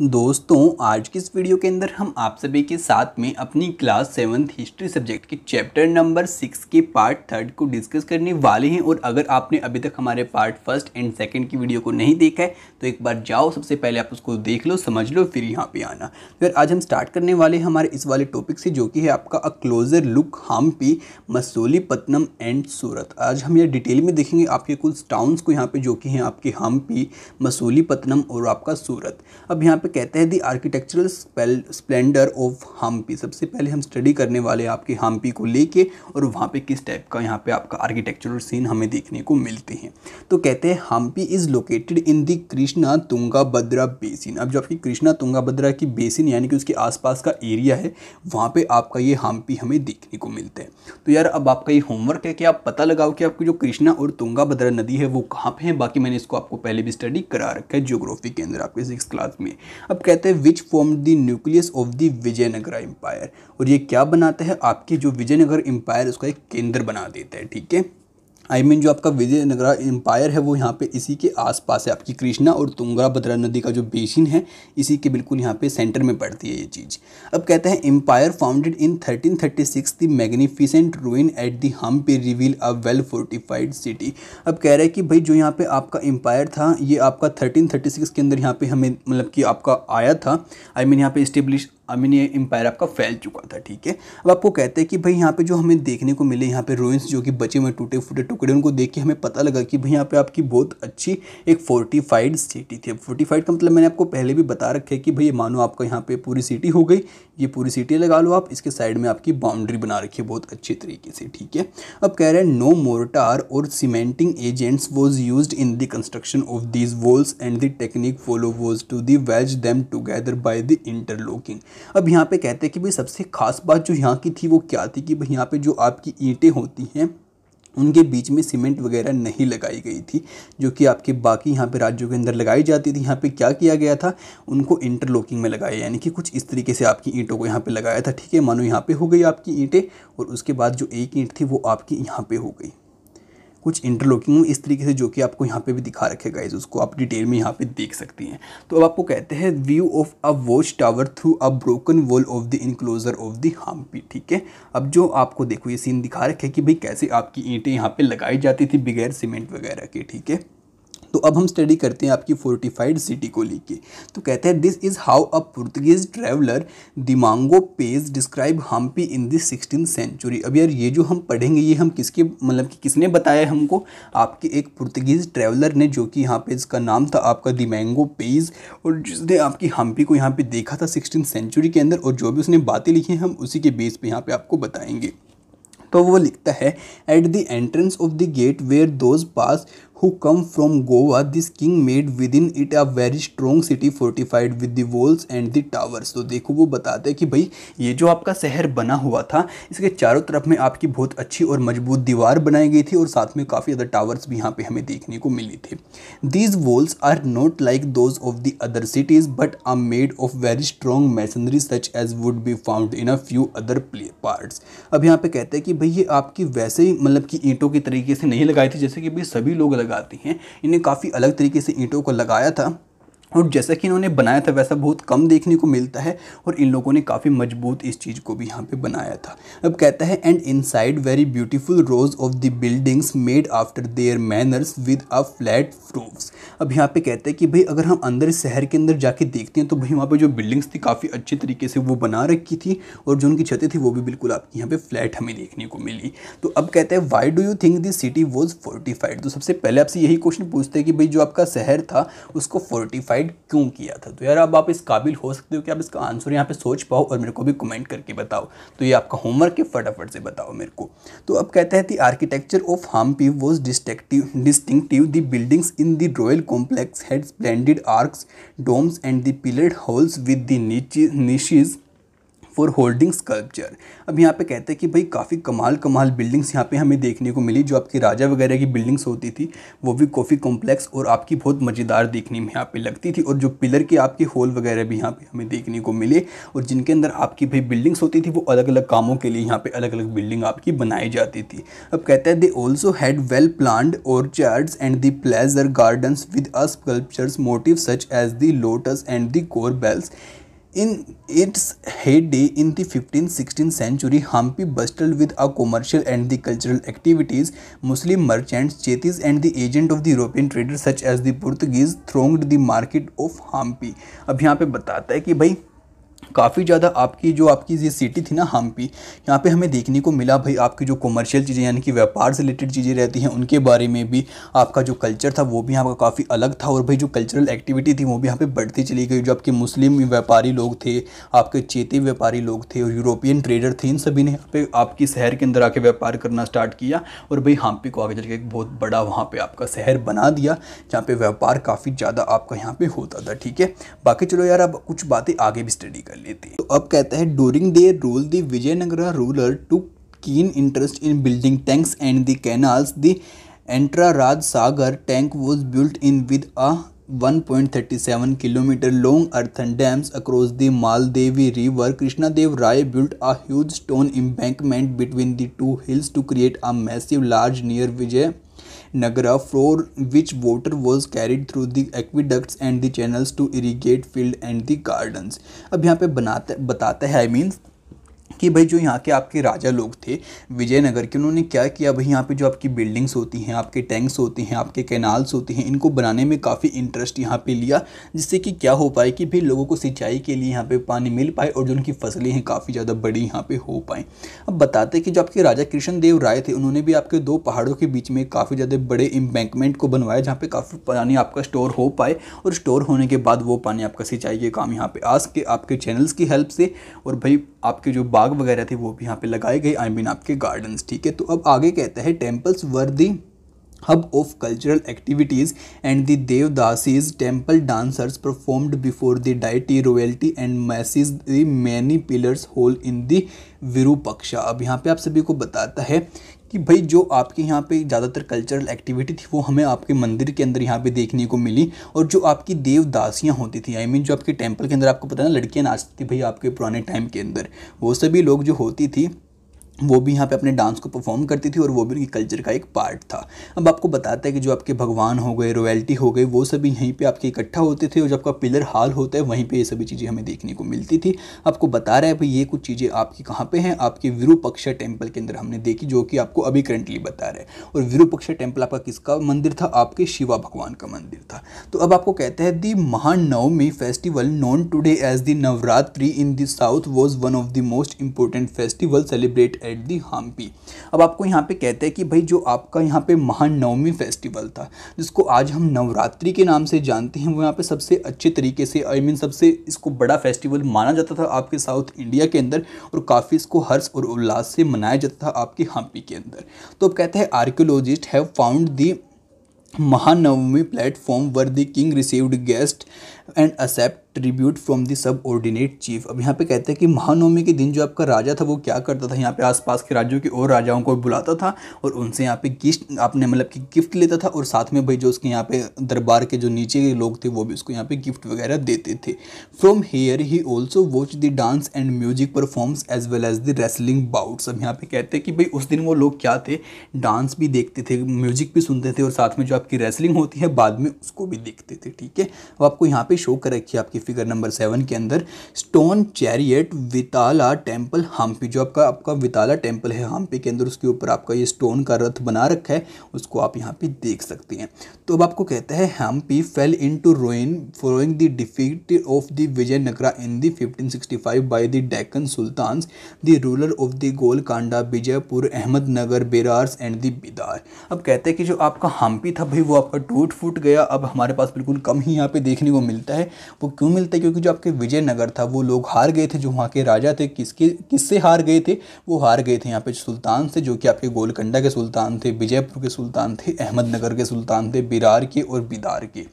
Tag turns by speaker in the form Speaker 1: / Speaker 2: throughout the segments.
Speaker 1: दोस्तों, आज की इस वीडियो के अंदर हम आप सभी के साथ में अपनी क्लास सेवन्थ हिस्ट्री सब्जेक्ट के चैप्टर नंबर सिक्स के पार्ट थर्ड को डिस्कस करने वाले हैं। और अगर आपने अभी तक हमारे पार्ट फ़र्स्ट एंड सेकंड की वीडियो को नहीं देखा है तो एक बार जाओ, सबसे पहले आप उसको देख लो, समझ लो, फिर यहाँ पे आना। फिर आज हम स्टार्ट करने वाले हमारे इस वाले टॉपिक से, जो कि है आपका a closer look Hampi Masulipatnam and Surat आज हम ये डिटेल में देखेंगे आपके कुछ टाउन्स को यहाँ पर जो कि हैं आपके हम्पी मसूलीपट्टनम और आपका सूरत अब यहाँ पे कहते हैं the architectural splendour of Hampi सबसे पहले हम स्टडी करने वाले आपके हम्पी को लेके और वहाँ पे किस टाइप का यहाँ पे आपका आर्किटेक्चरल सीन हमें देखने को मिलते हैं। तो कहते हैं Hampi is located in the Krishna Tunga Bhadra basin अब जो आपकी कृष्णा तुंगा भद्रा की बेसिन यानी कि उसके आसपास का एरिया है, वहाँ पे आपका ये हम्पी हमें देखने को मिलता है। तो यार अब आपका ये होमवर्क है कि आप पता लगाओ कि आपकी जो कृष्णा और तुंगा भद्रा नदी है वो कहाँ पर है? बाकी मैंने इसको आपको पहले भी स्टडी करा रखा है जियोग्राफी के अंदर आपके सिक्स क्लास में। अब कहते हैं which form the nucleus of the Vijayanagara empire और ये क्या बनाते हैं? आपके जो विजयनगर एम्पायर उसका एक केंद्र बना देता है, ठीक है? आई I मीन mean, जो आपका विजयनगरा एम्पायर है वो यहाँ पे इसी के आसपास है। आपकी कृष्णा और तुंगरा भद्रा नदी का जो बेसिन है इसी के बिल्कुल यहाँ पे सेंटर में पड़ती है ये चीज़। अब कहते हैं empire founded in 1336 the magnificent ruin at the Hampi reveal a well fortified city अब कह रहे हैं कि भाई जो यहाँ पे आपका एम्पायर था ये आपका थर्टीन के अंदर यहाँ पर हमें मतलब कि आपका आया था। आई मीन यहाँ पर इस्टेब्लिश आई मीन ये एम्पायर आपका फैल चुका था, ठीक है? अब आपको कहते हैं कि भाई यहाँ पे जो हमें देखने को मिले, यहाँ पे रोइंस जो कि बचे हुए टूटे फूटे टुकड़े, उनको देख के हमें पता लगा कि भाई यहाँ पे आपकी बहुत अच्छी एक फोर्टिफाइड सिटी थी। फोर्टिफाइड का मतलब मैंने आपको पहले भी बता रखा है कि भाई ये मानो आपका यहाँ पर पूरी सिटी हो गई, ये पूरी सिटी लगा लो आप, इसके साइड में आपकी बाउंड्री बना रखी है बहुत अच्छे तरीके से, ठीक है? अब कह रहे हैं नो मोर्टार और cementing agents was use in the construction of these walls and the technique follow was to the wedge them together by the interlocking अब यहाँ पे कहते हैं कि भाई सबसे खास बात जो यहाँ की थी वो क्या थी कि भाई यहाँ पे जो आपकी ईंटें होती हैं, उनके बीच में सीमेंट वगैरह नहीं लगाई गई थी, जो कि आपके बाकी यहाँ पे राज्यों के अंदर लगाई जाती थी। यहाँ पे क्या किया गया था? उनको इंटरलॉकिंग में लगाया, यानी कि कुछ इस तरीके से आपकी ईंटों को यहाँ पे लगाया था। ठीक है, मानो यहाँ पे हो गई आपकी ईंटें और उसके बाद जो एक ईंट थी वो आपकी यहाँ पे हो गई। कुछ इंटरलॉकिंग इस तरीके से जो कि आपको यहाँ पे भी दिखा रखे गाइज़ उसको आप डिटेल में यहाँ पे देख सकती हैं। तो अब आपको कहते हैं view of a watch tower through a broken wall of the enclosure of the Hampi ठीक है? अब जो आपको देखो, ये सीन दिखा रखे कि भाई कैसे आपकी ईंटें यहाँ पर लगाई जाती थी बगैर सीमेंट वगैरह के, ठीक है? तो अब हम स्टडी करते हैं आपकी फोर्टिफाइड सिटी को लेके। तो कहते हैं this is how a Portuguese traveller Domingo Paes describe Hampi in this sixteen century अब यार, ये जो हम पढ़ेंगे, ये हम किसके मतलब कि किसने बताया हमको? आपके एक पुर्तगीज ट्रैवलर ने, जो कि यहाँ पे इसका नाम था, आपका दिमांगो पेज और जिसने आपकी हम्पी को यहाँ पर देखा था सिक्सटीन सेंचुरी के अंदर, और जो भी उसने बातें लिखी हैं, हम उसी के बेस पर यहाँ पर आपको बताएँगे। तो वो लिखता है at the entrance of the gate where those pass who come from Goa, this king made within it a very strong city fortified with the walls and the towers. तो देखो वो बताते हैं कि भाई ये जो आपका शहर बना हुआ था इसके चारों तरफ़ में आपकी बहुत अच्छी और मज़बूत दीवार बनाई गई थी और साथ में काफ़ी ज़्यादा टावर्स भी यहाँ पे हमें देखने को मिली थी these walls are not like those of the other cities but are made of very strong masonry such as would be found in a few other parts अब यहाँ पे कहते हैं कि भाई ये आपकी वैसे ही मतलब कि ईंटों की तरीके से नहीं लगाई थी जैसे कि भाई सभी लोग लगाती हैं। इन्हें काफ़ी अलग तरीके से ईंटों को लगाया था। और जैसा कि इन्होंने बनाया था, वैसा बहुत कम देखने को मिलता है और इन लोगों ने काफ़ी मज़बूत इस चीज़ को भी यहाँ पे बनाया था। अब कहता है and inside very beautiful rows of the buildings made after their manners with a flat roofs अब यहाँ पे कहते हैं कि भाई, अगर हम अंदर शहर के अंदर जाके देखते हैं तो भाई वहाँ पर जो बिल्डिंग्स थी, काफ़ी अच्छे तरीके से वो बना रखी थी और जो उनकी छतें थी, वो भी बिल्कुल आपकी यहाँ पे फ्लैट हमें देखने को मिली। तो अब कहते हैं why do you think this city was fortified तो सबसे पहले आपसे यही क्वेश्चन पूछते हैं कि भाई, जो आपका शहर था, उसको फोर्टिफाइड डिसाइड क्यों किया था? तो यार अब आप इस काबिल हो सकते हो कि आप इसका आंसर यहाँ पे सोच पाओ और मेरे को भी कमेंट करके बताओ। तो ये आपका होमवर्क है, फटाफट से बताओ मेरे को। तो अब कहते हैं the architecture of Hampi was distinctive distinctive the buildings in the royal complex had splendid arches domes and the pillared halls with the niches for holding sculpture अब यहाँ पे कहते हैं कि भाई काफ़ी कमाल कमाल बिल्डिंग्स यहाँ पे हमें देखने को मिली, जो आपकी राजा वगैरह की बिल्डिंग्स होती थी, वो भी काफ़ी कॉम्प्लेक्स और आपकी बहुत मज़ेदार देखने में यहाँ पे लगती थी और जो पिलर के आपके होल वगैरह भी यहाँ पे हमें देखने को मिले और जिनके अंदर आपकी भाई बिल्डिंग्स होती थी, वो अलग अलग कामों के लिए यहाँ पे अलग अलग बिल्डिंग आपकी बनाई जाती थी। अब कहते हैं they also had well planned orchards and the pleasure gardens with a sculptures motif such as the lotus and the corbels in its heyday in the fifteen sixteen century Hampi bustle with a commercial and the cultural activities Muslim merchants Chettis and the agent of the European trader such as the Portuguese thronged the market of Hampi अब यहाँ पे बताता है कि भाई काफ़ी ज़्यादा आपकी जो आपकी ये सिटी थी ना हम्पी यहाँ पे हमें देखने को मिला भाई आपकी जो कमर्शियल चीज़ें, यानी कि व्यापार से रिलेटेड चीज़ें रहती हैं, उनके बारे में भी, आपका जो कल्चर था, वो भी यहाँ पर काफ़ी अलग था, और भाई जो कल्चरल एक्टिविटी थी, वो भी यहाँ पे बढ़ती चली गई, जो आपके मुस्लिम व्यापारी लोग थे, आपके चेती व्यापारी लोग थे, और यूरोपियन ट्रेडर थे, इन सभी ने यहाँ पे आपकी शहर के अंदर आके व्यापार करना स्टार्ट किया, और भाई हम्पी को आगे चल के एक बहुत बड़ा वहाँ पर आपका शहर बना दिया, जहाँ पर व्यापार काफ़ी ज़्यादा आपका यहाँ पर होता था, ठीक है? बाकी चलो यार, अब कुछ बातें आगे भी स्टडी कर। कर ली थी तो अब कहते हैं during their rule the Vijayanagara ruler to keen interest in building tanks and the canals the Anantaraja Sagar tank was built in with a 1.37 kilometre long earthen dams across the Maladevi river Krishna Deva Raya built a huge stone embankment between the two hills to create a massive large near Vijaya Nagara for which water was carried through the aqueducts and the channels to irrigate field and the gardens. अब यहाँ पे बनाते बताते हैं I means कि भाई जो यहाँ के आपके राजा लोग थे, विजयनगर के, उन्होंने क्या किया? भाई यहाँ पे जो आपकी बिल्डिंग्स होती हैं, आपके टैंक्स होते हैं, आपके कैनाल्स होते हैं, इनको बनाने में काफ़ी इंटरेस्ट यहाँ पे लिया, जिससे कि क्या हो पाए कि भाई लोगों को सिंचाई के लिए यहाँ पे पानी मिल पाए और जो उनकी फ़सलें हैं काफ़ी ज़्यादा बड़ी यहाँ पर हो पाएँ। अब बताते कि जो आपके राजा कृष्ण राय थे, उन्होंने भी आपके दो पहाड़ों के बीच में काफ़ी ज़्यादा बड़े इम्बैंकमेंट को बनवाया, जहाँ पर काफ़ी पानी आपका स्टोर हो पाए और स्टोर होने के बाद वो पानी आपका सिंचाई के काम यहाँ पर आ सके आपके चैनल्स की हेल्प से, और भाई आपके जो बाग वगैरह थे, वो भी यहाँ पे लगाए गए आई मीन आपके गार्डन्स ठीक है? तो अब आगे कहता है temples were the hub of cultural activities and the devadasis temple dancers performed before the deity royalty and masses the many pillars hall in the Virupaksha अब यहाँ पे आप सभी को बताता है कि भाई जो आपके यहाँ पे ज़्यादातर कल्चरल एक्टिविटी थी, वो हमें आपके मंदिर के अंदर यहाँ पे देखने को मिली और जो आपकी देवदासियाँ होती थी आई मीन जो आपके टेंपल के अंदर आपको पता है ना, लड़कियाँ नाचती थी भाई आपके पुराने टाइम के अंदर, वो सभी लोग जो होती थी वो भी यहाँ पे अपने डांस को परफॉर्म करती थी और वो भी उनकी कल्चर का एक पार्ट था। अब आपको बताता है कि जो आपके भगवान हो गए रॉयल्टी हो गए वो सभी यहीं पे आपके इकट्ठा होते थे और जब आपका पिलर हाल होता है, वहीं पे ये सभी चीज़ें हमें देखने को मिलती थी। आपको बता रहा है भाई, ये कुछ चीज़ें आपकी कहाँ पे हैं? आपके विरूपक्षा टेंपल के अंदर हमने देखी, जो कि आपको अभी करंटली बता रहे हैं। और विरूपक्षा टेंपल आपका किसका मंदिर था? आपके शिवा भगवान का मंदिर था। तो अब आपको कहते हैं the Mahanavami festival known today as the Navratri in the south was one of the most important festival celebrate at the Hampi. अब आपको यहाँ पे कहते हैं कि भाई जो आपका यहाँ पे महानवमी फेस्टिवल था, जिसको आज हम नवरात्रि के नाम से जानते हैं, वो यहाँ पे सबसे अच्छे तरीके से आई मीन सबसे इसको बड़ा फेस्टिवल माना जाता था आपके साउथ इंडिया के अंदर और काफ़ी इसको हर्ष और उल्लास से मनाया जाता था आपके हम्पी के अंदर। तो अब कहते हैं archaeologist have found the Mahanavami platform where the king received guest and accept tribute from the subordinate chief अब यहाँ पे कहते हैं कि महानवमी के दिन जो आपका राजा था, वो क्या करता था? यहाँ पे आसपास के राज्यों के और राजाओं को बुलाता था और उनसे यहाँ पे गिफ्ट, आपने मतलब कि गिफ्ट लेता था और साथ में भाई जो उसके यहाँ पे दरबार के जो नीचे के लोग थे, वो भी उसको यहाँ पे गिफ्ट वगैरह देते थे। From here he also watch the dance and music performs as well as the wrestling bouts अब यहाँ पे कहते हैं कि भाई उस दिन वो लोग क्या थे? डांस भी देखते थे म्यूज़िक भी सुनते थे और साथ में जो आपकी रेसलिंग होती है, बाद में उसको भी देखते थे, ठीक है? अब आपको यहाँ पे शो कर रखी है आपकी फिगर नंबर सेवन के अंदर stone chariot Vittala temple Hampi जो आपका आपका विताला टेंपल है हम्पी के अंदर, उसके ऊपर आपका ये स्टोन का रथ बना रखा है, उसको आप यहाँ पे देख सकते हैं। तो अब आपको कहते हैं Hampi fell into ruin following the defeat of the Vijayanagara in the 1565 by the Deccan sultan the ruler of the Golconda Vijayapura Ahmednagar Berars and the Bidar अब कहते हैं कि जो आपका हम्पी था भाई, वो आपका टूट फूट गया, अब हमारे पास बिल्कुल कम ही यहाँ पे देखने को मिलता है, वो क्यों मिलता, क्योंकि जो आपके विजयनगर था, वो लोग हार गए थे, जो वहाँ के राजा थे, किसके, किससे हार गए थे, वो हार गए थे। यहाँ पे सुल्तान से, जो कि आपके गोलकंडा के सुल्तान थे, विजयपुर के सुल्तान थे, अहमदनगर के सुल्तान थे, बिरार के और बिदार के।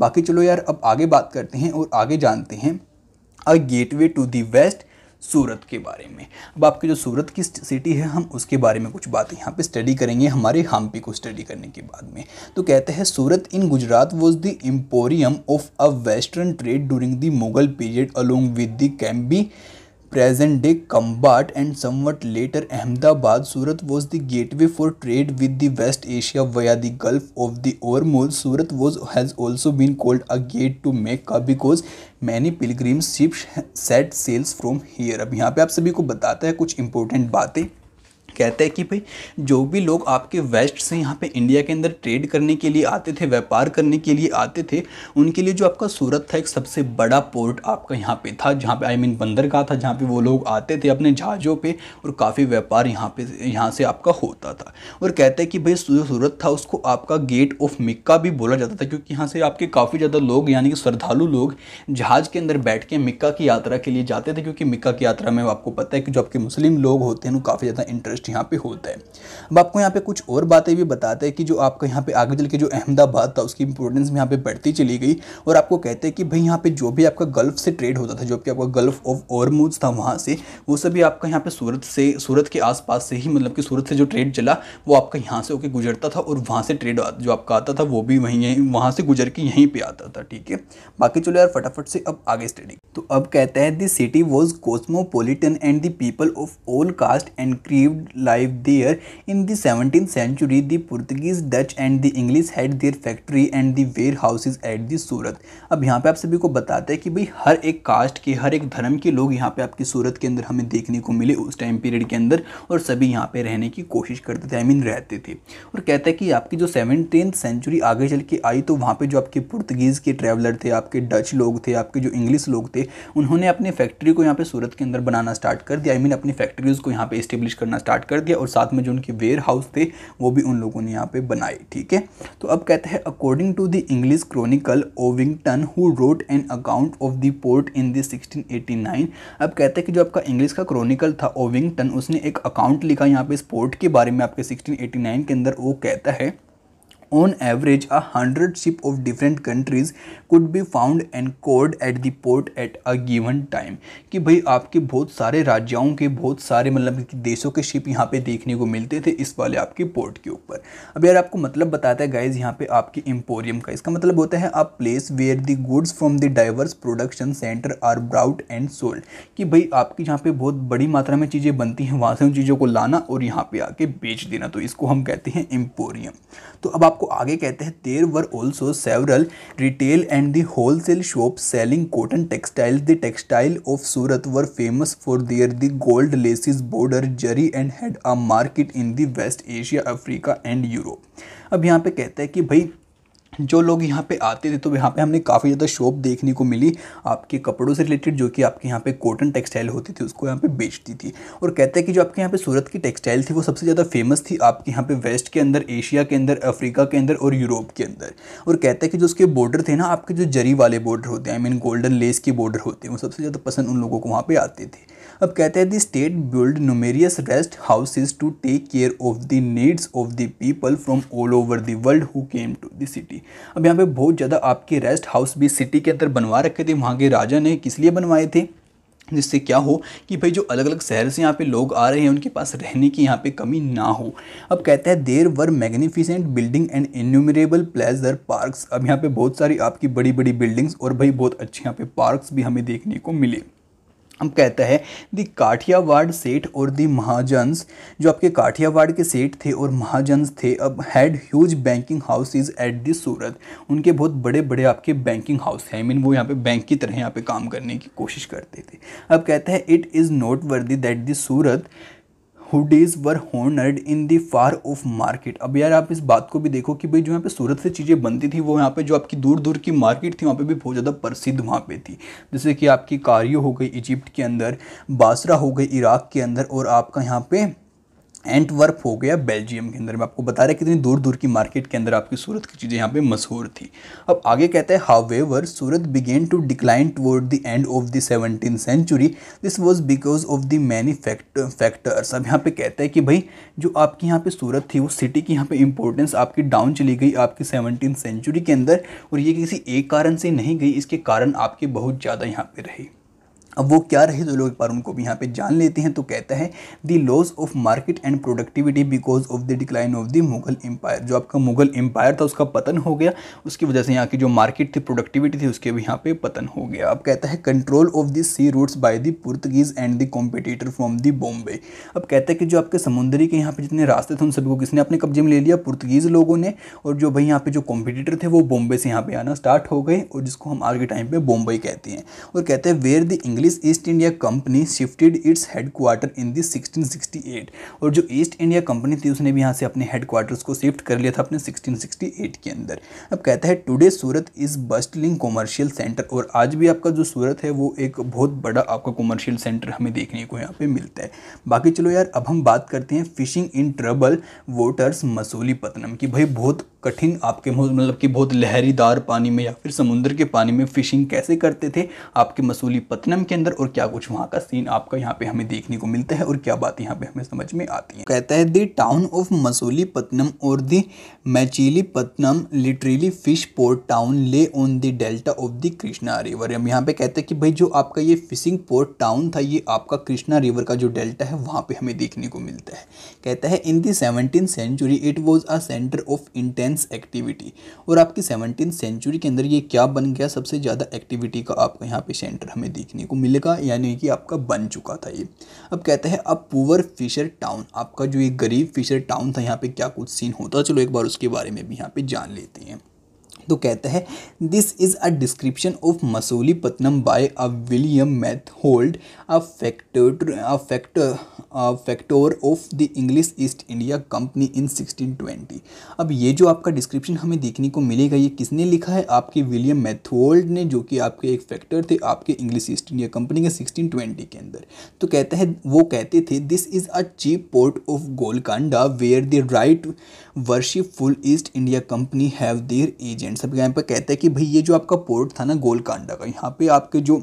Speaker 1: बाकी चलो यार, अब आगे बात करते हैं और आगे जानते हैं a gateway to the west Surat के बारे में। अब आपकी जो सूरत की सिटी है, हम उसके बारे में कुछ बातें यहाँ पे स्टडी करेंगे, हमारे हम्पी को स्टडी करने के बाद में। तो कहते हैं, Surat in Gujarat was the emporium of a western trade during the Mughal period along with the Cambay present day Kambat and somewhat later Ahmedabad, Surat was the gateway for trade with the West Asia via the Gulf of the Ormuz. Surat was has also been called a gate to Mecca because many pilgrims ships set sails from here. अब यहाँ पे आप सभी को बताता है कुछ important बातें कहते हैं कि भाई जो भी लोग आपके वेस्ट से यहाँ पे इंडिया के अंदर ट्रेड करने के लिए आते थे व्यापार करने के लिए आते थे उनके लिए जो आपका सूरत था एक सबसे बड़ा पोर्ट आपका यहाँ पे था जहाँ पे आई I मीन mean, बंदरगाह था जहाँ पे वो लोग आते थे अपने जहाज़ों पे और काफ़ी व्यापार यहाँ पे यहाँ से आपका होता था। और कहते हैं कि भाई जो सूरत था उसको आपका गेट ऑफ़ मिक्का भी बोला जाता था क्योंकि यहाँ से आपके काफ़ी ज़्यादा लोग यानी कि श्रद्धालु लोग जहाज़ के अंदर बैठ के मिक्का की यात्रा के लिए जाते थे क्योंकि मिक्का की यात्रा में आपको पता है कि जो आपके मुस्लिम लोग होते हैं वो काफ़ी ज़्यादा इंटरेस्ट यहाँ पे होता है। अब आपको यहाँ पे कुछ और बातें भी बताते हैं कि जो आपका यहाँ पे आगे चल के जो अहमदाबाद था, उसकी इंपॉर्टेंस यहाँ पे बढ़ती चली गई और आपको कहते हैं कि भाई यहाँ पे जो भी आपका गल्फ से ट्रेड होता था, जो कि आपका गल्फ ऑफ़ औरमूज था वहाँ से, वो सभी आपका यहाँ पे सूरत से, सूरत के आसपास से ही मतलब कि सूरत से जो ट्रेड चला, वो आपका यहाँ से होकर गुजरता था और वहाँ से ट्रेड जो आपका आता था, वो भी वहीं वहाँ से गुजर के यहीं पर आता था, ठीक है? बाकी चलो यार, फटाफट से अब आगे स्टडी तो अब कहते हैं the city was cosmopolitan and the people of all caste and creed life there. In the 17th century, the Portuguese, Dutch and the English had their factory and the warehouses at the Surat अब यहाँ पे आप सभी को बताते हैं कि भाई हर एक कास्ट के हर एक धर्म के लोग यहाँ पे आपकी सूरत के अंदर हमें देखने को मिले उस टाइम पीरियड के अंदर और सभी यहाँ पे रहने की कोशिश करते थे आई मीन रहते थे। और कहते हैं कि आपकी जो सेवनटीन सेंचुरी आगे चल के आई तो वहाँ पे जो आपके पुर्तगीज़ के ट्रैवलर थे आपके डच लोग थे आपके जो इंग्लिश लोग थे उन्होंने अपनी फैक्ट्री को यहाँ पे सूरत के अंदर बनाना स्टार्ट कर दिया। आई मीन अपनी फैक्ट्रीज़ को यहाँ पे इस्टेब्लिश करना स्टार्ट कर दिया और साथ में जो उनके वेयर हाउस थे, वो भी उन लोगों ने यहाँ पे बनाए, ठीक है? तो अब कहते हैं according to the English chronicle Ovington who wrote an account of the port in the 1689 अब कहते हैं कि जो आपका इंग्लिश का क्रॉनिकल था ओविंगटन उसने एक अकाउंट लिखा यहाँ पे इस पोर्ट के बारे में आपके 1689 के अंदर, वो कहता है On average, a hundred ship of different countries could be found anchored at the port at a given time. कि भाई आपके बहुत सारे राज्यों के बहुत सारे मतलब देशों के शिप यहाँ पे देखने को मिलते थे इस वाले आपके पोर्ट के ऊपर। अब यार आपको मतलब बताता है गाइज़ यहाँ पे आपके एम्पोरियम का। इसका मतलब होता है आप place where the goods from the diverse production centre are brought and sold कि भाई आपकी यहाँ पे बहुत बड़ी मात्रा में चीज़ें बनती हैं वहाँ से उन चीज़ों को लाना और यहाँ पे आके बेच देना। तो इसको हम कहते हैं एम्पोरियम तो अब आप आपको आगे कहते हैं there were also several retail and the wholesale shop selling cotton textile the textile of Surat were famous for their the gold laces border zari and had a market in the West Asia Africa and Europe अब यहाँ पे कहते हैं कि भाई जो लोग यहाँ पे आते थे तो यहाँ पे हमने काफ़ी ज़्यादा शॉप देखने को मिली आपके कपड़ों से रिलेटेड, जो कि आपके यहाँ पे कॉटन टेक्सटाइल होती थी, उसको यहाँ पे बेचती थी। और कहते हैं कि जो आपके यहाँ पे सूरत की टेक्सटाइल थी, वो सबसे ज़्यादा फ़ेमस थी आपके यहाँ पे वेस्ट के अंदर एशिया के अंदर अफ्रीका के अंदर और यूरोप के अंदर। और कहते हैं कि जो उसके बॉर्डर थे ना, आपके जो जरी वाले बॉर्डर होते हैं आई मीन गोल्डन लेस के बॉर्डर होते हैं, वो सबसे ज़्यादा पसंद उन लोगों को वहाँ पर आते थे। अब कहते हैं the state build numerous rest houses to take care of the needs of the people from all over the world who came to the city अब यहाँ पे बहुत ज़्यादा आपके रेस्ट हाउस भी सिटी के अंदर बनवा रखे थे, वहाँ के राजा ने किस लिए बनवाए थे? जिससे क्या हो कि भाई जो अलग अलग शहर से यहाँ पे लोग आ रहे हैं, उनके पास रहने की यहाँ पे कमी ना हो। अब कहते हैं there were magnificent building and innumerable pleasure parks अब यहाँ पे बहुत सारी आपकी बड़ी बड़ी बिल्डिंग्स और भाई बहुत अच्छे यहाँ पे पार्क्स भी हमें देखने को मिले। अब कहता है, द काठियावाड़ सेठ और दी महाजन्स। जो आपके काठियावाड़ के सेठ थे और महाजन्स थे, अब had huge banking houses at the Surat उनके बहुत बड़े बड़े आपके बैंकिंग हाउस हैं। आई मीन वो यहाँ पे बैंक की तरह यहाँ पे काम करने की कोशिश करते थे। अब कहते हैं it is noteworthy that the Surat hundis were honoured in the far off market अब यार आप इस बात को भी देखो कि भाई जो यहाँ पे सूरत से चीज़ें बनती थी, वो यहाँ पे जो आपकी दूर दूर की मार्केट थी, वहाँ पे भी बहुत ज़्यादा प्रसिद्ध वहाँ पे थी। जैसे कि आपकी कारियो हो गई इजिप्ट के अंदर, बासरा हो गई इराक के अंदर और आपका यहाँ पे एंटवर्प हो गया बेल्जियम के अंदर। मैं आपको बता रहा कितनी दूर दूर की मार्केट के अंदर आपकी सूरत की चीज़ें यहाँ पे मशहूर थी। अब आगे कहते हैं however Surat began to decline toward the end of the seventeen century this was because of the many factors अब यहाँ पे कहते हैं कि भाई, जो आपकी यहाँ पे सूरत थी, वो सिटी की यहाँ पे इंपॉर्टेंस आपकी डाउन चली गई आपकी सेवनटीन सेंचुरी के अंदर। और ये किसी एक कारण से नहीं गई, इसके कारण आपके बहुत ज़्यादा यहाँ पर रही। अब वो क्या रहे तो लोग एक बार उनको भी यहाँ पे जान लेते हैं तो कहता है the loss of market and productivity because of the decline of the Mughal empire जो आपका मुगल एम्पायर था, उसका पतन हो गया, उसकी वजह से यहाँ की जो मार्केट थी प्रोडक्टिविटी थी, उसके भी यहाँ पे पतन हो गया। अब कहता है control of the sea routes by the Portuguese and the competitor from the Bombay अब कहता है कि जो आपके समुद्री के यहाँ पे जितने रास्ते थे, उन सभी को किसने अपने कब्जे में ले लिया? पुर्तगीज लोगों ने। और जो भाई यहाँ पे जो कॉम्पिटिटर थे, वो बॉम्बे से यहाँ पे आना स्टार्ट हो गए, और जिसको हम आज के टाइम पे बॉम्बे कहते हैं। और कहते हैं where the English East India Company shifted its headquarter in the 1668 और जो ईस्ट इंडिया कंपनी थी, उसने भी यहाँ से अपने हेडक्वार्टर्स को शिफ्ट कर लिया था अपने 1668 के अंदर। अब कहता है today Surat is bustling commercial centre और आज भी आपका जो सूरत है, वो एक बहुत बड़ा आपका कॉमर्शियल सेंटर हमें देखने को यहाँ पे मिलता है। बाकी चलो यार, अब हम बात करते हैं fishing in trouble waters Masulipatnam की। भाई, बहुत कठिन आपके मतलब कि बहुत लहरीदार पानी में या फिर समुद्र के पानी में फ़िशिंग कैसे करते थे, आपके मसूलीपट्टनम के अंदर और क्या कुछ वहाँ का सीन आपका यहाँ पे हमें देखने को मिलता है और क्या बात यहाँ पे हमें समझ में आती है। कहता है द टाउन ऑफ़ मसूलीपट्टनम और the Machilipatnam literally fish port town lay on the delta of the Krishna river हम यहाँ पे कहते हैं कि भाई जो आपका ये फिशिंग पोर्ट टाउन था, ये आपका कृष्णा रिवर का जो डेल्टा है, वहाँ पे हमें देखने को मिलता है। कहता है in the seventeen century it was a centre of intense intense activity. और आपकी सेवनटीन सेंचुरी के अंदर ये क्या बन गया? सबसे ज़्यादा एक्टिविटी का आपका यहाँ पे सेंटर हमें देखने को मिलेगा, यानी कि आपका बन चुका था ये। अब कहते हैं, अब पुअर फिशर टाउन, आपका जो ये गरीब फिशर टाउन था, यहाँ पे क्या कुछ सीन होता? चलो एक बार उसके बारे में भी यहाँ पे जान लेते हैं। तो कहता है this is a description of Masulipatnam by a William Methwold a factor a factor factor of the English East India Company in 1620 अब ये जो आपका डिस्क्रिप्शन हमें देखने को मिलेगा, ये किसने लिखा है? आपके विलियम मैथोल्ड ने, जो कि आपके एक फैक्टर थे आपके इंग्लिश ईस्ट इंडिया कंपनी के 1620 के अंदर। तो कहता है, वो कहते थे this is a chief port of Golconda where the right worshipful East India Company have their agents अब यहाँ पर कहता है कि भाई, ये जो आपका पोर्ट था ना गोलकांडा का, यहाँ पे आपके जो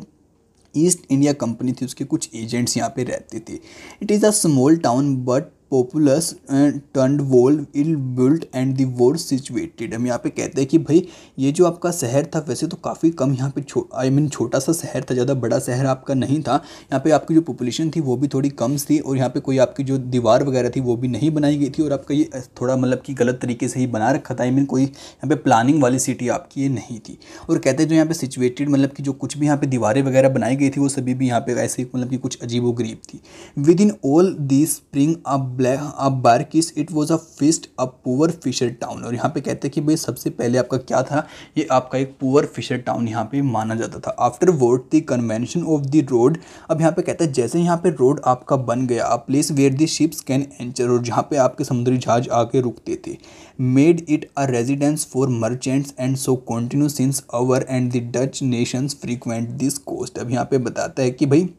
Speaker 1: ईस्ट इंडिया कंपनी थी, उसके कुछ एजेंट्स यहाँ पे रहते थे। It is a small town but populous turn wall ill built and the war situated हम यहाँ पे कहते हैं कि भाई ये जो आपका शहर था वैसे तो काफ़ी कम यहाँ पे छो आई I मीन mean, छोटा सा शहर था ज़्यादा बड़ा शहर आपका नहीं था। यहाँ पे आपकी जो पॉपुलेशन थी वो भी थोड़ी कम थी और यहाँ पे कोई आपकी जो दीवार वगैरह थी वो भी नहीं बनाई गई थी और आपका ये थोड़ा मतलब कि गलत तरीके से ही बना रखा था। आई I मीन mean, कोई यहाँ पे प्लानिंग वाली सिटी आपकी ये नहीं थी। और कहते हैं जो यहाँ पे सिचुएटेड मतलब कि जो कुछ भी यहाँ पे दीवारें वगैरह बनाई गई थी वो सभी भी यहाँ पे ऐसे मतलब कि कुछ अजीब गरीब थी। Within all the spring अब ब्लैक अब barks it was a first a poor fisher town और यहाँ पे कहते हैं कि भाई सबसे पहले आपका क्या था? ये आपका एक पुअर फिशर टाउन यहाँ पे माना जाता था। After what the convention of the road अब यहाँ पे कहते हैं, जैसे यहाँ पे रोड आपका बन गया a place where the ships can anchor और जहाँ पे आपके समुद्री जहाज़ आके रुकते थे। Made it a residence for merchants and so continue since our and the Dutch nations frequent this coast अब यहाँ पे बताता है कि भाई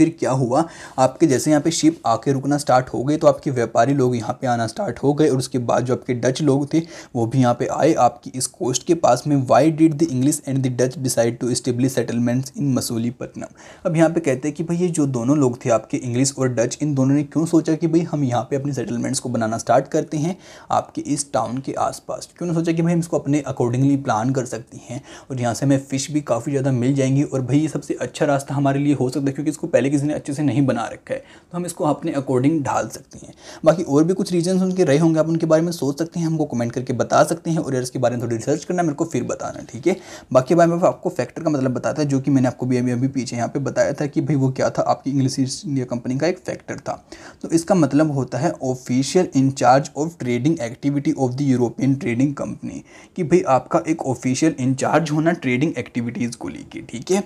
Speaker 1: फिर क्या हुआ? आपके जैसे यहाँ पे शिप आके रुकना स्टार्ट हो गए तो आपके व्यापारी लोग यहाँ पे आना स्टार्ट हो गए, और उसके बाद जो आपके डच लोग थे, वो भी यहाँ पे आए। आपकी इस कोस्ट के पास में why did the English and the Dutch decide to establish settlements in Masulipatnam अब यहाँ पे कहते हैं कि भाई, ये जो दोनों लोग थे, आपके इंग्लिश और डच इन दोनों ने क्यों सोचा कि भाई, हम यहाँ पे अपनी सेटलमेंट्स को बनाना स्टार्ट करते हैं? आपके इस टाउन के आसपास, क्यों सोचा कि भाई, हम इसको अपने अकॉर्डिंगली प्लान कर सकती हैं? और यहाँ से हमें फ़िश भी काफ़ी ज़्यादा मिल जाएँगी, और भाई, ये सबसे अच्छा रास्ता हमारे लिए हो सकता है, क्योंकि इसको पहले किसी ने अच्छे से नहीं बना रखा है तो हम इसको अपने अकॉर्डिंग ढाल सकते हैं। बाकी और भी कुछ रीजन उनके रहे होंगे, आप उनके बारे में सोच सकते हैं, हमको कमेंट करके बता सकते हैं और इसके बारे में थोड़ी रिसर्च करना मेरे को फिर बताना, ठीक है? बाकी बारे में आपको फैक्टर का मतलब बताता है जो कि मैंने आपको भी अभी अभी पीछे यहाँ पे बताया था कि भाई वो क्या था, आपकी इंग्लिश ईस्ट इंडिया कंपनी का एक फैक्टर था। तो इसका मतलब होता है official in charge of trading activity of the European trading company कि भाई आपका एक ऑफिशियल इंचार्ज होना ट्रेडिंग एक्टिविटीज़ को लेके, ठीक है?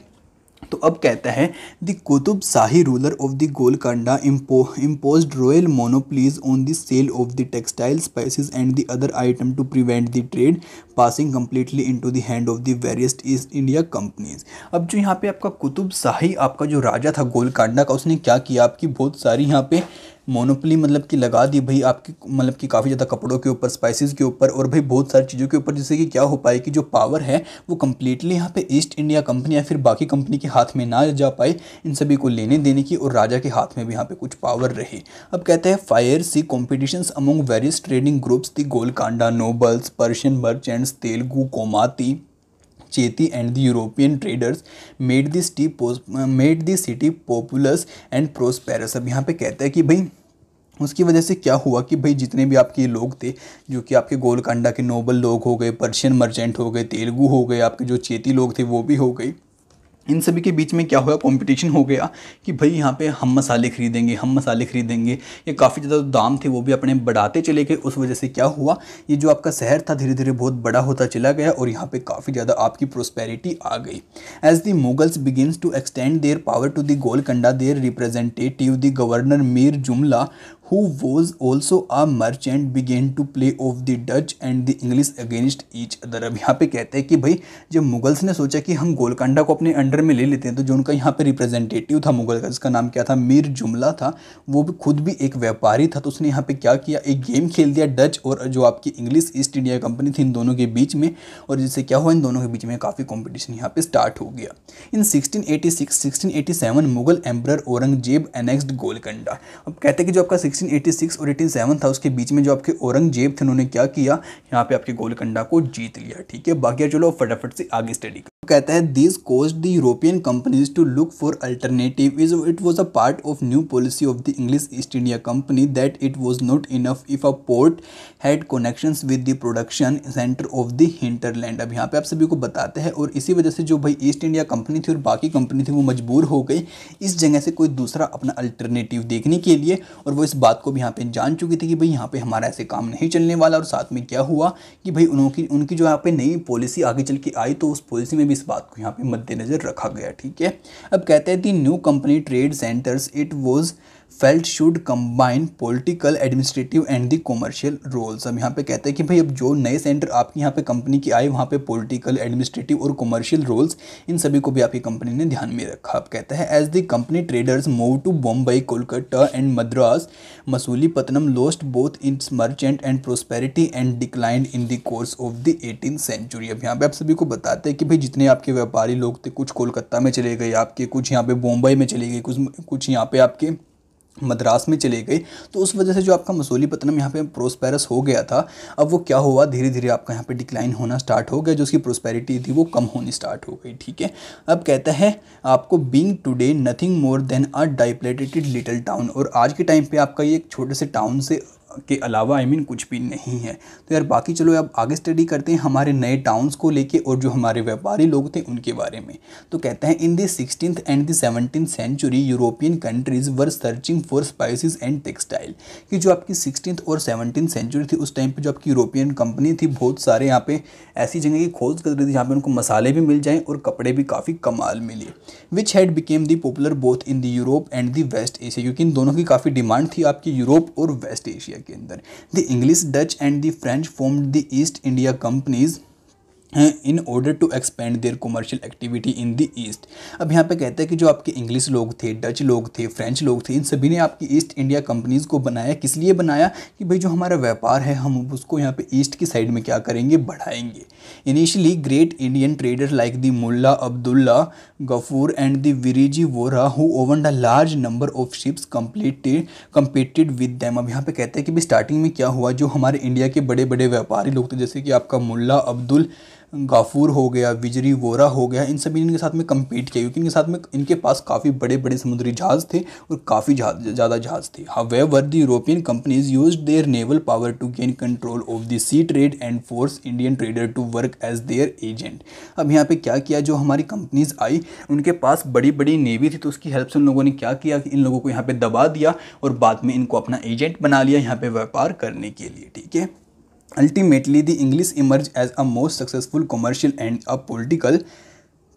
Speaker 1: तो अब कहता है the Qutb Shahi ruler of the Golconda impose royal monopolies on the sale of the textile spices and the other item to prevent the trade passing completely into the hand of the various East India Companies अब जो यहाँ पे आपका कुतुब शाही आपका जो राजा था गोलकंडा का, उसने क्या किया? आपकी बहुत सारी यहाँ पे मोनोपली मतलब कि लगा दी भाई आपकी मतलब कि काफ़ी ज़्यादा कपड़ों के ऊपर स्पाइसेस के ऊपर और भाई बहुत सारी चीज़ों के ऊपर जिससे कि क्या हो पाए कि जो पावर है वो कम्प्लीटली यहाँ पे ईस्ट इंडिया कंपनी या फिर बाकी कंपनी के हाथ में ना जा पाए इन सभी को लेने देने की और राजा के हाथ में भी यहाँ पे कुछ पावर रहे। अब कहते हैं fierce competitions among various trading groups the Golconda nobles Persian merchants Telugu Komati Chetti and the European traders made the city made the city populous and prosperous अब यहाँ पे कहता है कि भाई, उसकी वजह से क्या हुआ कि भाई जितने भी आपके लोग थे, जो कि आपके गोलकंडा के नोबल लोग हो गए, पर्शियन मर्चेंट हो गए, तेलुगु हो गए, आपके जो चेती लोग थे, वो भी हो गए इन सभी के बीच में क्या हुआ? कंपटीशन हो गया कि भाई यहाँ पे हम मसाले खरीदेंगे, हम मसाले खरीदेंगे। ये काफ़ी ज़्यादा दाम थे, वो भी अपने बढ़ाते चले गए। उस वजह से क्या हुआ? ये जो आपका शहर था धीरे धीरे बहुत बड़ा होता चला गया और यहाँ पे काफ़ी ज़्यादा आपकी प्रोस्पेरिटी आ गई। As the Mughals begins to extend their power to the Golconda their representative the governor Mir Jumla who was also a merchant began to play off the Dutch and the English against each other. अब यहाँ पे कहते हैं कि भाई, जब Mughals ने सोचा कि हम गोलकंडा को अपने अंडर में ले लेते हैं तो जो उनका यहाँ पे रिप्रेजेंटेटिव था मुगल का, जिसका नाम क्या था? मीर जुमला था। वो भी खुद भी एक व्यापारी था तो उसने यहाँ पे क्या किया? एक गेम खेल दिया डच और जो आपकी इंग्लिश ईस्ट इंडिया कंपनी थी इन दोनों के बीच में, और जिससे क्या हुआ? इन दोनों के बीच में काफ़ी कॉम्पिटिशन यहाँ पे स्टार्ट हो गया। In sixteen eighty six Mughal emperor Aurangzeb annexed Golconda. अब कहते हैं कि जो आपका 1686 और 87 था, उसके बीच में जो आपके औरंगज़ेब थे, उन्होंने क्या किया? यहाँ पे आपके गोलकंडा को जीत लिया, ठीक है? बाकी चलो फटाफट से आगे स्टडी कर। कहता है this cause the European companies to look for alternative is it was a part of new policy of the English East India Company that it was not enough if a port had connections with the production centre of the hinterland अब यहाँ पे आप सभी को बताते हैं और इसी वजह से जो भाई ईस्ट इंडिया कंपनी थी और बाकी कंपनी थी, वो मजबूर हो गई। इस जगह से कोई दूसरा अपना अल्टरनेटिव देखने के लिए और वो इस बात को भी यहाँ पे जान चुकी थी कि भाई यहाँ पे हमारा ऐसे काम नहीं चलने वाला और साथ में क्या हुआ कि भाई उनकी उनकी जो यहाँ पे नई पॉलिसी आगे चल के आई तो उस पॉलिसी में भी इस बात को यहाँ पे मद्देनज़र रखा गया, ठीक है? अब कहते हैं the new company trade centres it was felt should combine political administrative and the commercial roles अब यहाँ पे कहते हैं कि भाई अब जो नए सेंटर आपकी यहाँ पे कंपनी की आए, वहाँ पे पॉलिटिकल एडमिनिस्ट्रेटिव और कॉमर्शियल रोल्स इन सभी को भी आपकी कंपनी ने ध्यान में रखा। अब कहते हैं as the company traders move to Bombay Kolkata and Madras Masulipatnam lost both in merchant and prosperity and declined in the course of the eighteen century अब यहाँ पे आप सभी को बताते हैं कि भाई जितने आपके व्यापारी लोग थे, कुछ कोलकाता में चले गए, आपके कुछ यहाँ पे बॉम्बई में चले गए, कुछ कुछ यहाँ पे आपके मद्रास में चले गए तो उस वजह से जो आपका मसूलीपट्टनम यहाँ पे प्रोस्पेरस हो गया था, अब वो क्या हुआ? धीरे धीरे आपका यहाँ पे डिक्लाइन होना स्टार्ट हो गया, जो उसकी प्रोस्पेरिटी थी वो कम होनी स्टार्ट हो गई, ठीक है? अब कहता है, आपको being today nothing more than a dilapidated little town और आज के टाइम पर आपका ये एक छोटे से टाउन से के अलावा आई I मीन mean, कुछ भी नहीं है। तो यार बाकी चलो अब आगे स्टडी करते हैं हमारे नए टाउन्स को लेके और जो हमारे व्यापारी लोग थे उनके बारे में। तो कहते हैं in the sixteen and the seventeen century European countries were searching for spices and textile कि जो आपकी सिक्सटीन और सेवनटीन सेंचुरी थी उस टाइम पर जो आपकी यूरोपियन कंपनी थी बहुत सारे यहाँ पे ऐसी जगह की खोज कर रही थी जहाँ पर उनको मसाले भी मिल जाएँ और कपड़े भी काफ़ी कमाल मिले। Which had became the popular both in the Europe and the west Asia क्योंकि इन दोनों की काफ़ी डिमांड थी आपकी यूरोप और वेस्ट एशिया के अंदर the English Dutch and the French formed the east India companies in order to expand their commercial activity in the east अब यहाँ पे कहते हैं कि जो आपके इंग्लिश लोग थे डच लोग थे फ्रेंच लोग थे, इन सभी ने आपकी ईस्ट इंडिया कंपनीज़ को बनाया। किस लिए बनाया? कि भाई जो हमारा व्यापार है, हम उसको यहाँ पे ईस्ट की साइड में क्या करेंगे? बढ़ाएँगे। Initially great Indian trader like the Mulla Abdullah Ghafur and the Virji Vora who owned a large number of ships completed competed with them अब यहाँ पे कहते हैं कि भाई स्टार्टिंग में क्या हुआ? जो हमारे इंडिया के बड़े बड़े व्यापारी लोग थे, जैसे कि आपका मुल्ला अब्दुल गाफूर हो गया, विजरी वोरा हो गया, इन सभी इनके साथ में कम्पीट किया, क्योंकि इनके साथ में, इनके पास काफ़ी बड़े बड़े समुद्री जहाज़ थे और काफ़ी ज़्यादा जहाज़ थे। वे the European companies use their naval power to gain control of the sea trade and force Indian trader to work as their agent अब यहाँ पे क्या किया, जो हमारी कंपनीज़ आई, उनके पास बड़ी बड़ी नेवी थी तो उसकी हेल्प से उन लोगों ने क्या किया कि इन लोगों को यहाँ पे दबा दिया और बाद में इनको अपना एजेंट बना लिया यहाँ पे व्यापार करने के लिए, ठीक है? Ultimately, the English emerged as a most successful commercial and a political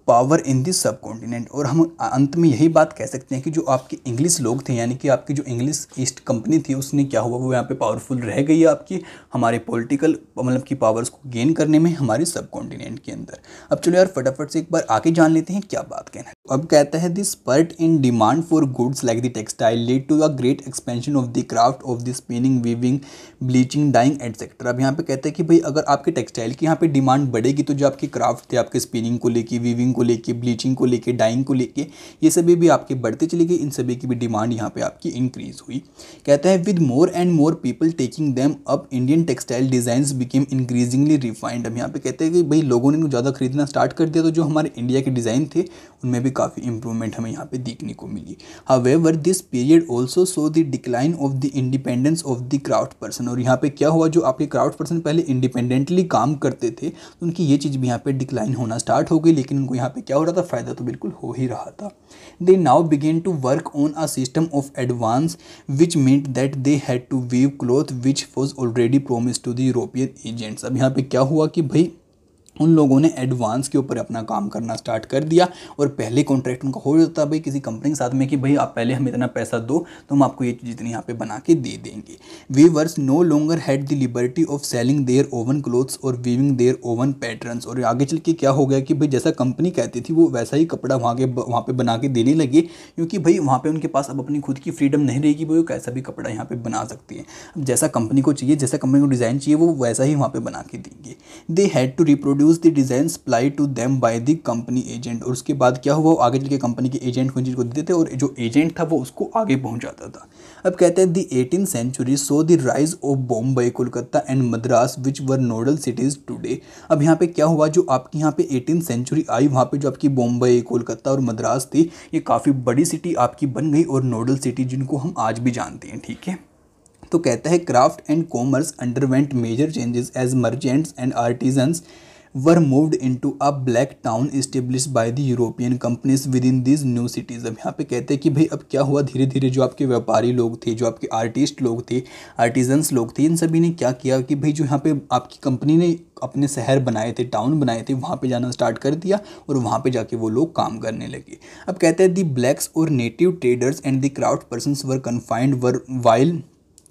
Speaker 1: power in this subcontinent और हम अंत में यही बात कह सकते हैं कि जो आपके इंग्लिश लोग थे, यानी कि आपकी जो इंग्लिश ईस्ट कंपनी थी, उसने क्या हुआ? वो यहाँ पे पावरफुल रह गई है आपकी, हमारे पॉलिटिकल मतलब की पावर्स को गेन करने में, हमारे सब कॉन्टिनेंट के अंदर। अब चलो यार, फटाफट से एक बार आगे जान लेते हैं क्या बात कहना है। अब कहता है this spurt in demand for goods like the textile lead to a great expansion of the craft of the spinning weaving bleaching dyeing etcetera अब यहाँ पे कहते हैं कि भाई, अगर आपके टेक्सटाइल की यहाँ पे डिमांड बढ़ेगी तो जो आपके क्राफ्ट थे, आपके स्पिनिंग को लेकर वीविंग को लेके ब्लीचिंग को लेके डाइंग को लेके, ये सभी भी आपके बढ़ते चले गए। इन सभी की भी डिमांड यहाँ पे आपकी इंक्रीज हुई। कहता है with more and more people taking them up Indian textile designs became increasingly refined हम यहाँ पे कहते हैं कि भाई लोगों ने ज़्यादा खरीदना स्टार्ट कर दिया तो जो हमारे इंडिया के डिज़ाइन थे, उनमें भी काफ़ी इंप्रूवमेंट हमें यहाँ पे देखने को मिली। However this period also saw the decline of the independence of the craft person और यहाँ पे क्या हुआ, जो आपके क्राफ्ट पर्सन पहले इंडिपेंडेंटली काम करते थे तो उनकी ये चीज़ भी यहाँ पे डिक्लाइन होना स्टार्ट हो गई, लेकिन उनको यहाँ पे क्या हो रहा था? फ़ायदा तो बिल्कुल हो ही रहा था। They now began to work on a system of advance which meant that they had to weave cloth which was already promised to the European agents अब यहाँ पे क्या हुआ कि भाई उन लोगों ने एडवांस के ऊपर अपना काम करना स्टार्ट कर दिया और पहले कॉन्ट्रैक्ट उनका हो जाता है भाई किसी कंपनी के साथ में कि भाई आप पहले हमें इतना पैसा दो तो हम आपको ये चीज़ इतनी यहाँ पे बना के दे देंगे। Weavers no longer had the liberty of selling their own cloths और वीविंग देयर ओवन पैटर्न्स और आगे चल के क्या हो गया कि भाई जैसा कंपनी कहती थी, वो वैसा ही कपड़ा वहाँ के वहाँ पर बना के देने लगे, क्योंकि भाई वहाँ पर उनके पास अब अपनी खुद की फ्रीडम नहीं रहेगी भाई वो कैसा भी कपड़ा यहाँ पर बना सकती है। अब जैसा कंपनी को चाहिए, जैसा कंपनी को डिज़ाइन चाहिए, वो वैसा ही वहाँ पर बना के देंगे। They had to reproduce the design supply to them by the company agent और उसके बाद क्या हुआ? आगे चल के कंपनी के एजेंट को चीज़ को देते थे और जो एजेंट था वो उसको आगे पहुंचाता था। अब कहते हैं the eighteen century saw the rise of Bombay Kolkata and Madras which were nodal cities today अब यहाँ पे क्या हुआ? जो आपकी यहाँ पे एटीन सेंचुरी आई, वहाँ पे जो आपकी बॉम्बे कोलकाता और मद्रास थी, ये काफ़ी बड़ी सिटी आपकी बन गई और नोडल सिटी जिनको हम आज भी जानते हैं, ठीक है? तो कहता है craft and commerce underwent major changes as merchants and artisans were moved into a black town establish by the European companies within this new cities अब यहाँ पे कहते हैं कि भाई, अब क्या हुआ? धीरे धीरे जो आपके व्यापारी लोग थे, जो आपके आर्टिस्ट लोग थे आर्टिजन्स लोग थे, इन सभी ने क्या किया कि भाई, जो यहाँ पे आपकी कंपनी ने अपने शहर बनाए थे टाउन बनाए थे, वहाँ पे जाना स्टार्ट कर दिया और वहाँ पे जाके वो लोग काम करने लगे। अब कहते हैं दी ब्लैक्स और native traders and the crowd person were confined were while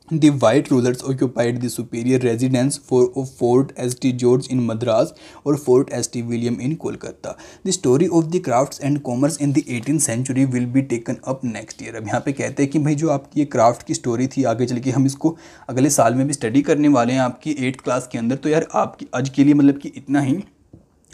Speaker 1: The white rulers occupied the superior residence for, of Fort St. George in Madras or Fort St. William in Kolkata. The story of the crafts and commerce in the 18th century will be taken up next year. अब यहाँ पे कहते हैं कि भाई जो आपकी ये क्राफ्ट की स्टोरी थी आगे चल के हम इसको अगले साल में भी स्टडी करने वाले हैं आपकी एट्थ क्लास के अंदर तो यार आपकी आज के लिए मतलब कि इतना ही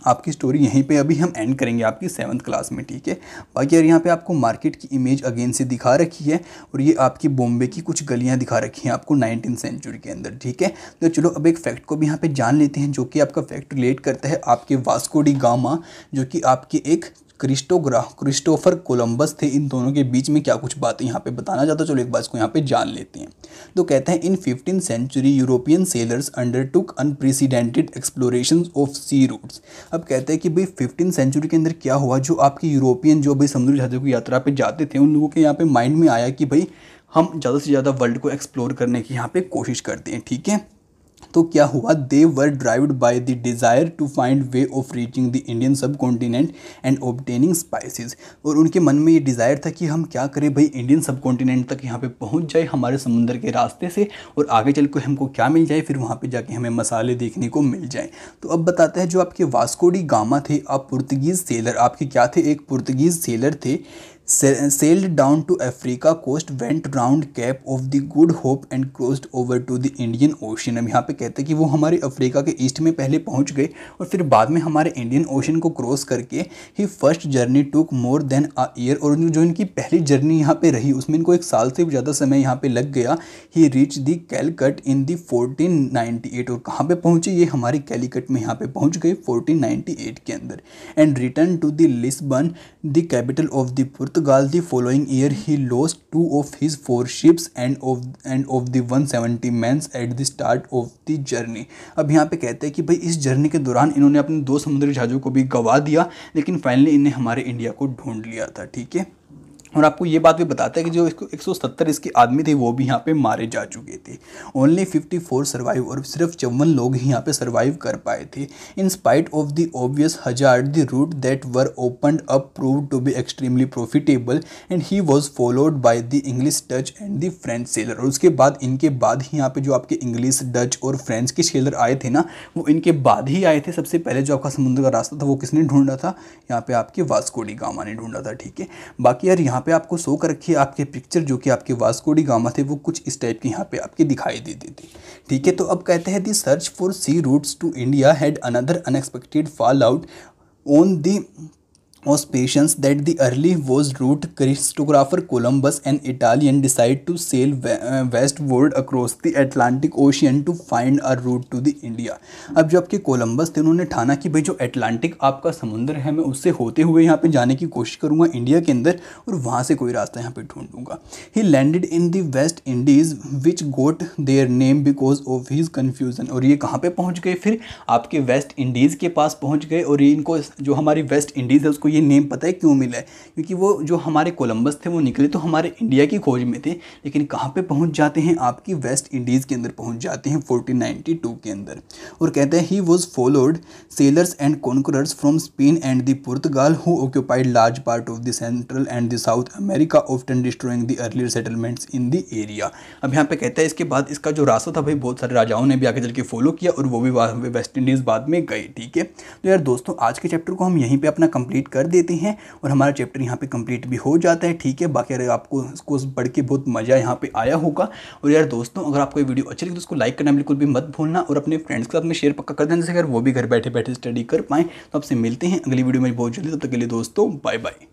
Speaker 1: आपकी स्टोरी यहीं पे अभी हम एंड करेंगे आपकी सेवन्थ क्लास में, ठीक है? बाकी यार, यहाँ पे आपको मार्केट की इमेज अगेन से दिखा रखी है और ये आपकी बॉम्बे की कुछ गलियाँ दिखा रखी हैं आपको नाइनटीन सेंचुरी के अंदर, ठीक है? तो चलो, अब एक फैक्ट को भी यहाँ पे जान लेते हैं जो कि आपका फैक्ट रिलेट करता है आपके वास्कोडी गामा जो कि आपके एक क्रिस्टोग्रा क्रिस्टोफर कोलंबस थे। इन दोनों के बीच में क्या कुछ बातें यहाँ पे बताना चाहता चलो एक बात इसको यहाँ पे जान लेते हैं। तो कहते हैं, in fifteen century European sailors undertook unprecedented exploration of sea routes अब कहते हैं कि भाई, फिफ्टीन सेंचुरी के अंदर क्या हुआ? जो आपके यूरोपियन, जो भाई समुद्री जहाज़ों की यात्रा पर जाते थे, उन लोगों के यहाँ पे माइंड में आया कि भाई, हम ज़्यादा से ज़्यादा वर्ल्ड को एक्सप्लोर करने की यहाँ पे कोशिश करते हैं, ठीक है? तो क्या हुआ? They were drived by the desire to find way of reaching the Indian subcontinent and obtaining spices और उनके मन में ये डिज़ायर था कि हम क्या करें भाई इंडियन सब कॉन्टिनेंट तक यहाँ पे पहुँच जाए हमारे समुंदर के रास्ते से और आगे चल कर हमको क्या मिल जाए, फिर वहाँ पर जाके हमें मसाले देखने को मिल जाए। तो अब बताते हैं जो आपके वास्कोडी गामा थे, आप पुर्तगीज़ सेलर आपके क्या थे? एक पुर्तगीज़ सेलर थे sailed down to Africa coast, went round Cape of the Good Hope and crossed over to the Indian Ocean. अब यहाँ पे कहते हैं कि वो हमारे अफ्रीका के ईस्ट में पहले पहुँच गए और फिर बाद में हमारे इंडियन ओशन को क्रॉस करके ही first journey took more than a year और जो इनकी पहली जर्नी यहाँ पे रही उसमें इनको एक साल से ज़्यादा समय यहाँ पे लग गया। He reach the Calicut in the fourteen और कहाँ पे पहुँचे? ये हमारे कैलिकट में यहाँ पे पहुँच गए फोर्टीन के अंदर। And return to the Lisbon the capital of the Portugal the following year, he lost two of his four ships and of and of the 170 seventy mens at the start of the journey अब यहाँ पे कहते हैं कि भाई, इस journey के दौरान इन्होंने अपने दो समुद्री जहाजों को भी गवा दिया, लेकिन फाइनली इन्हें हमारे इंडिया को ढूंढ लिया था, ठीक है? और आपको ये बात भी बताता है कि जो इसको 170 इसके आदमी थे, वो भी यहाँ पे मारे जा चुके थे। ओनली 54 सर्वाइव और सिर्फ़ चौवन लोग ही यहाँ पे सर्वाइव कर पाए थे। In spite of the obvious hazard the route that were open up prove to be extremely profitable and he was followed by the English Dutch and the French sailor और उसके बाद, इनके बाद ही यहाँ पे जो आपके इंग्लिश डच और फ्रेंच के सेलर आए थे ना, वो इनके बाद ही आए थे। सबसे पहले जो आपका समुद्र का रास्ता था, वो किसने ढूंढा था? यहाँ पे आपके वास्कोडी गामा ने ढूंढा था, ठीक है? बाकी यार, यहाँ पे आपको शो कर रखी है आपके पिक्चर जो कि आपके वास्कोडी गामा थे, वो कुछ इस टाइप के यहाँ पे आपके दिखाई देते थे ठीक है तो अब कहते हैं the search for sea routes to India had another unexpected fall out on the auspicious that the early was route Christopher Columbus, an Italian, decided to sail uh, westward across the Atlantic Ocean to find a route to the India. अब जो आपके Columbus थे उन्होंने ठाना कि भाई जो Atlantic आपका समुद्र है मैं उससे होते हुए यहाँ पे जाने की कोशिश करूँगा इंडिया के अंदर और वहाँ से कोई रास्ता यहाँ पे ढूंढूँगा। He landed in the west Indies which got their name because of his confusion और ये कहाँ पे पहुँच गए? फिर आपके वेस्ट इंडीज़ के पास पहुँच गए और ये इनको जो हमारी वेस्ट इंडीज़ है उसको ये नेम पता है क्यों मिला है? क्योंकि वो जो हमारे कोलंबस थे, वो निकले तो हमारे इंडिया की खोज में थे, लेकिन कहाँ पे पहुँच जाते हैं? आपकी वेस्ट इंडीज़ के अंदर पहुँच जाते हैं 1492 के अंदर। और कहते हैं he was followed sailors and conquerors from Spain and the Portugal who occupied large part of the central and the south America often destroying the earlier settlements in the area अब यहाँ पे कहता है, इसके बाद इसका जो रास्ता था, भाई, बहुत सारे राजाओं ने भी आगे चल के फॉलो किया और वो भी वेस्ट इंडीज़ बाद में गए, ठीक है? तो यार दोस्तों, आज के चैप्टर को हम यहीं पर अपना कंप्लीट कर देते हैं और हमारा चैप्टर यहाँ पे कंप्लीट भी हो जाता है, ठीक है? बाकी अगर आपको इसको पढ़ के बहुत मज़ा यहाँ पे आया होगा। और यार दोस्तों, अगर आपको ये वीडियो अच्छी लगी तो उसको लाइक करना बिल्कुल भी मत भूलना और अपने फ्रेंड्स के साथ में शेयर पक्का कर देना। जैसे अगर वो भी घर बैठे बैठे स्टडी कर पाएँ तो आपसे मिलते हैं अगली वीडियो में बहुत जल्दी। तब तक के लिए दोस्तों बाय बाय